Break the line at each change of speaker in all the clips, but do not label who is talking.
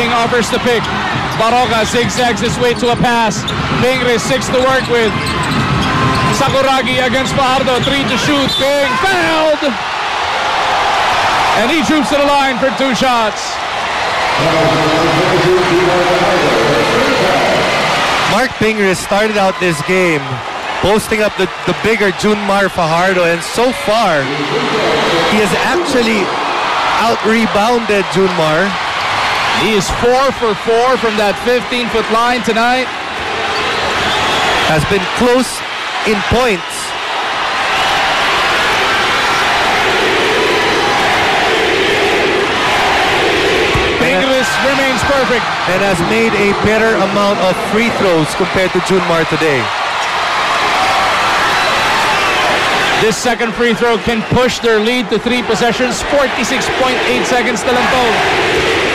Ping offers the pick. Barroca zigzags his way to a pass. Ping is six to work with. Sakuragi against Fajardo, three to shoot. Ping fouled! And he troops to the line for two shots.
Marc Pingris started out this game posting up the, the bigger June Mar Fajardo and so far he has actually out-rebounded June Mar.
He is four for four from that 15-foot line tonight.
Has been close in points.
Pingris remains perfect.
And has made a better amount of free throws compared to June Mar today.
This second free throw can push their lead to three possessions. 46.8 seconds to lang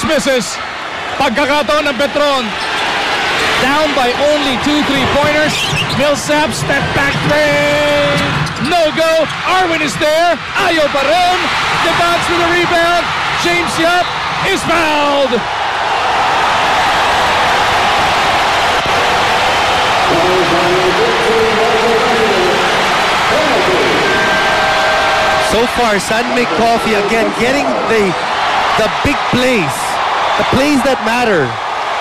to. Misses. Pagkakataon ng Petron. Down by only two three-pointers. Millsap step back three. No go. Arwind is there. Ayo pa rin. The bounce for the rebound. James Yap is fouled.
So far, San Mig Coffee again getting the the big plays, the plays that matter.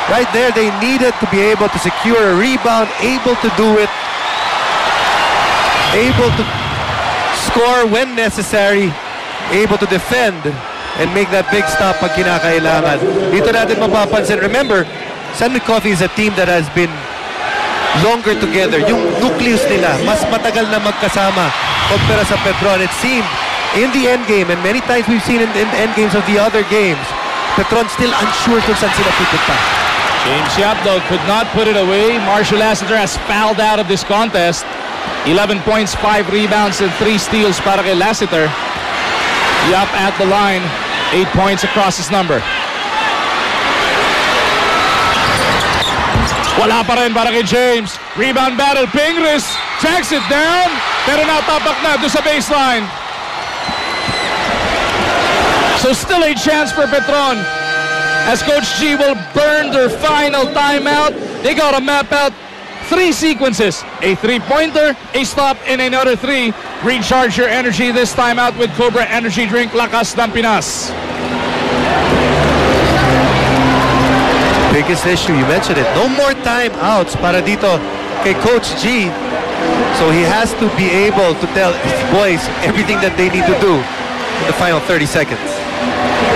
Right there, they needed to be able to secure a rebound, able to do it, able to score when necessary, able to defend and make that big stop pag kinakailangan. Dito natin mapapansin. Remember, San Coffee is a team that has been longer together. Yung nucleus nila, mas matagal na magkasama kumpara sa Petron. It seemed in the end game, and many times we've seen in, in the end games of the other games, Petron still unsure kung saan sila pupunta.
James Yap, could not put it away. Marcio Lassiter has fouled out of this contest. 11 points, 5 rebounds, and 3 steals kay Lassiter. Yap at the line. 8 points across his number. Wala pa rin para James. Rebound battle. Pingris tracks it down. Pero natapak na doon sa baseline. So still a chance for Petron. As Coach Gee will burn their final timeout. They got to map out three sequences. A three-pointer, a stop, and another three. Recharge your energy this time out with Cobra Energy Drink Lakas ng Pinas.
Biggest issue, you mentioned it. No more timeouts para dito kay Coach Gee. So he has to be able to tell his boys everything that they need to do in the final 30 seconds.
Just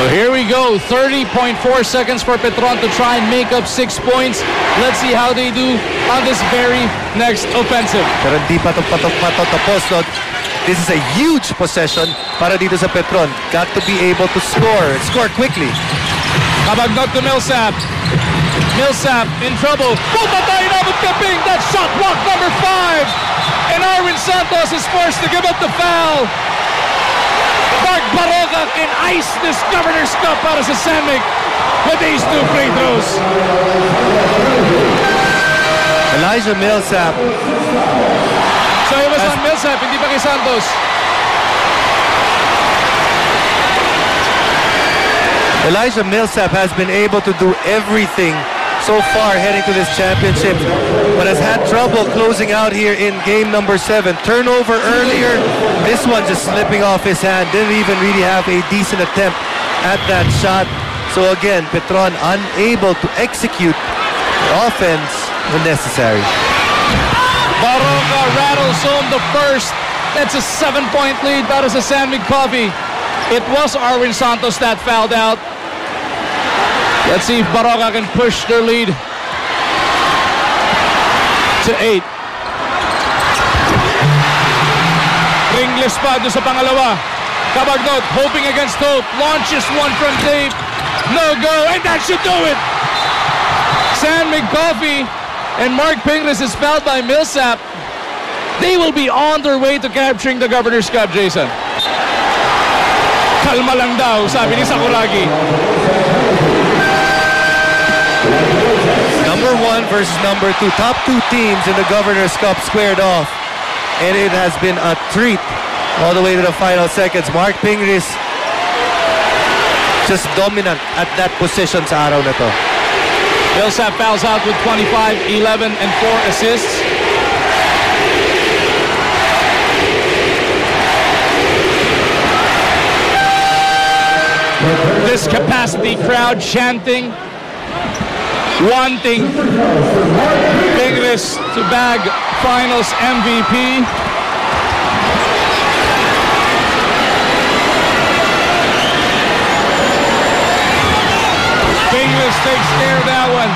So here we go, 30.4 seconds for Petron to try and make up six points. Let's see how they do on this very next offensive.
Pero hindi pa ito patok matapos. No? This is a huge possession para dito sa Petron. Got to be able to score. Score quickly.
Cabagnot to Millsap. Millsap in trouble. Pumatay na with Kaping. That's shot block number five. And Arwind Santos is forced to give up the foul. Mark Barroca can ice this Governor's Cup para sa San Mig with these two free throws.
Elijah Millsap
So it was on Millsap, hindi pa kay Santos.
Elijah Millsap has been able to do everything so far heading to this championship, but has had trouble closing out here in game number seven. Turnover earlier, this one just slipping off his hand. Didn't even really have a decent attempt at that shot. So again, Petron unable to execute the offense when necessary.
Barroca rattles home the first. That's a seven-point lead That is a San Coffee. It was Arwind Santos that fouled out. Let's see if Barroca can push their lead to eight. Doon sa pangalawa. Cabagnot hoping against hope. Launches one from deep. No go, and that should do it. San Mig and Marc Pingris is fouled by Millsap. They will be on their way to capturing the Governor's Cup, Jason. Kalma lang daw, sabi ni Sakuragi.
One versus number two. Top two teams in the Governor's Cup squared off. And it has been a treat all the way to the final seconds. Marc Pingris just dominant at that position sa araw na to.
Millsap fouls out with 25, 11, and 4 assists. This capacity crowd chanting, wanting Pingris to bag finals MVP. Pingris takes care of that one.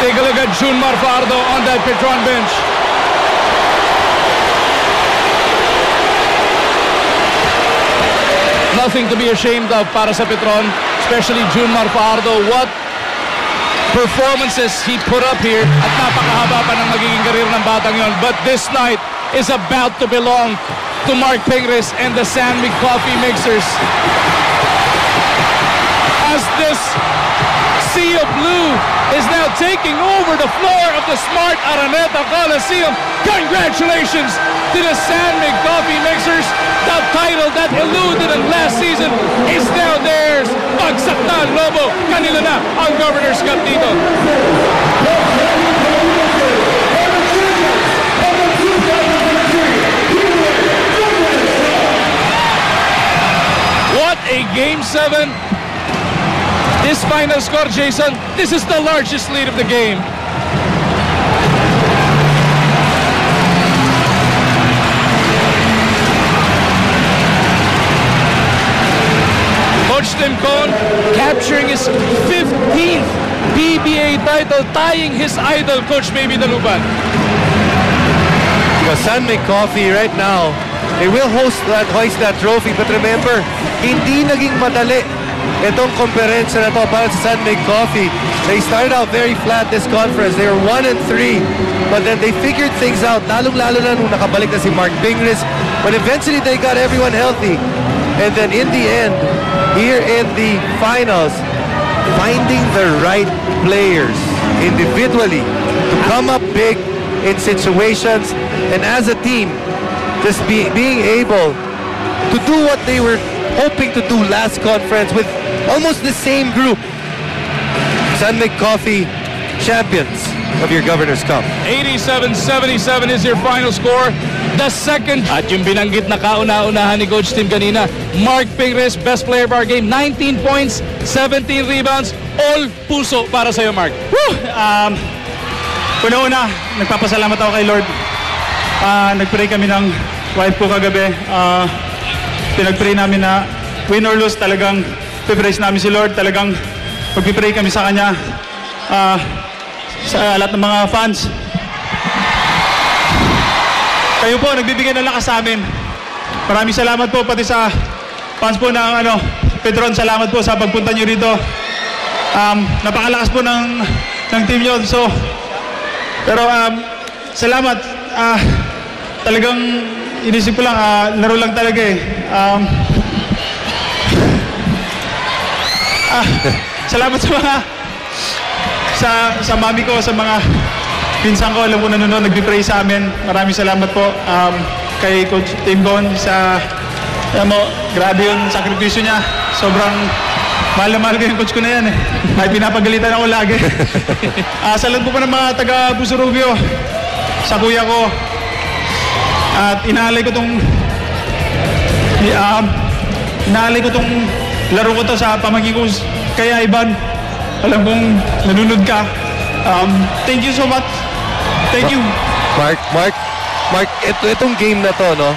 Take a look at June Mar Fajardo on that Petron bench. Nothing to be ashamed of para sa Petron, especially June Mar Fajardo. What performances he put up here at napakahaba pa ng magiging karir ng batang yon. But this night is about to belong to Marc Pingris and the San Mig Coffee Mixers. As this sea of blue is now taking over the floor of the Smart Araneta Coliseum. Congratulations to the San Mig Coffee Mixers. The title that eluded them last season is now theirs. Bagsak na Lobo. Ang Governor's Cup. What a game seven. This final score, Jason, this is the largest lead of the game. Coach Tim Cone capturing his 15th PBA title, tying his idol, Coach Baby Daluban.
Because San Mig Coffee right now, they will host that, hoist that trophy. But remember, hindi naging madali itong komperensya na to para sa San Mig Coffee. They started out very flat this conference. They were 1 and 3. But then they figured things out. Lalong-lalo na nung nakabalik na si Mark Pingris. But eventually they got everyone healthy. And then in the end, here in the finals, finding the right players individually to come up big in situations and as a team, just be, being able to do what they were hoping to do last conference with almost the same group. San Coffee champions of your Governor's Cup.
87-77 is your final score. The second at yung binanggit na kauna-unahan ni Coach Tim kanina, Mark Pingres, best player of our game, 19 points, 17 rebounds, all puso para sa'yo, Mark.
Um, una-una, nagpapasalamat ako kay Lord. Ah, nagpray kami ng wife ko kagabi. Ah, pinagpray namin na win or lose, talagang pipraise namin si Lord. Talagang magpipray kami sa Kanya. Ah, sa lahat ng mga fans. Kayo po, nagbibigay ng lakas sa amin. Maraming salamat po pati sa fans po ng ano, Pedron, salamat po sa pagpunta nyo rito. Um, napakalakas po ng, ng team nyo. So, pero um, salamat. Ah, talagang inisip ko lang, ah, laro lang talaga eh. Um, ah, salamat sa mga sa sa mami ko, sa mga pinsan ko, alam ko nanonood, nagbi-pray sa amin. Maraming salamat po um, kay Coach Tim Gon sa alam mo, grabe yung sakripisyo niya. Sobrang Mahal na mahal ko yung coach ko na yan eh. Kahit pinapagalitan ako lagi. Ah, sa lahat po pa ng mga taga Puso Rubio, sa kuya ko, at inaalay ko tong um, inaalay ko tong laro ko to sa pamangkin ko kaya Ivan alam kong nanonood ka um, thank you so much thank you
Mark, Mark, Mark, ito, itong game na to, no?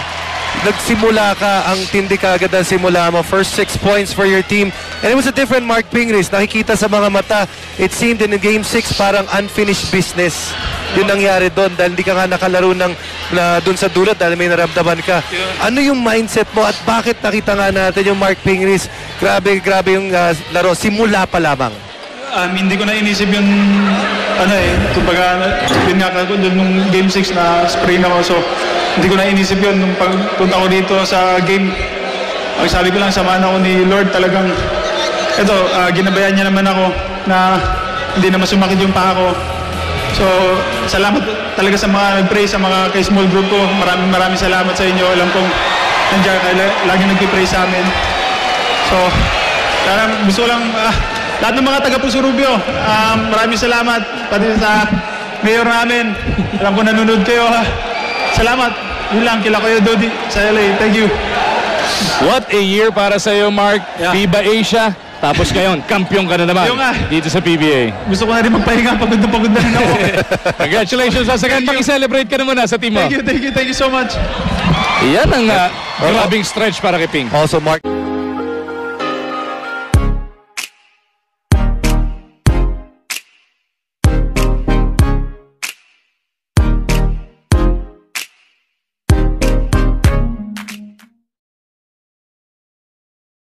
Nagsimula ka, ang tindi ka agad ang simula mo. First six points for your team. And it was a different Mark Pingris. Nakikita sa mga mata, it seemed in game six parang unfinished business. Yun nangyari doon dahil hindi ka nga nakalaro ng, na doon sa dulat dahil may naramdaman ka. Ano yung mindset mo at bakit nakita nga natin yung Mark Pingris? Grabe, grabe yung ah, laro. Simula pa lamang.
um, hindi ko na inisip yung ano eh kumbaga yun nga kako doon nung game 6 na sprain ako so hindi ko na inisip yun nung pagpunta ko dito sa game ang sabi ko lang samahan ako ni Lord talagang ito ah, ginabayan niya naman ako na hindi naman sumakit yung paa ko So, salamat talaga sa mga nag-pray, sa mga kay small group ko. Maraming maraming salamat sa inyo. Alam kong nandiyan kayo, lagi nag-pray sa amin. So, sana gusto ko lang, ah, lahat ng mga taga Puso Rubio, um, maraming salamat. Pati sa mayor namin. Alam ko nanonood kayo. Ha. Salamat. Yun lang, kila Kuya Dodi sa LA. Thank you.
What a year para sa iyo, Mark.
Yeah.
FIBA Asia. Tapos ngayon, kampiyon ka na naman
Yung nga.
dito sa PBA.
Gusto ko na rin magpahinga. Pagod na pagod na rin ako.
Congratulations once again. Paki-celebrate ka na muna sa team mo.
thank you, thank you, thank you so much.
Yan ang uh, grabing stretch para kay Ping.
Also, Mark,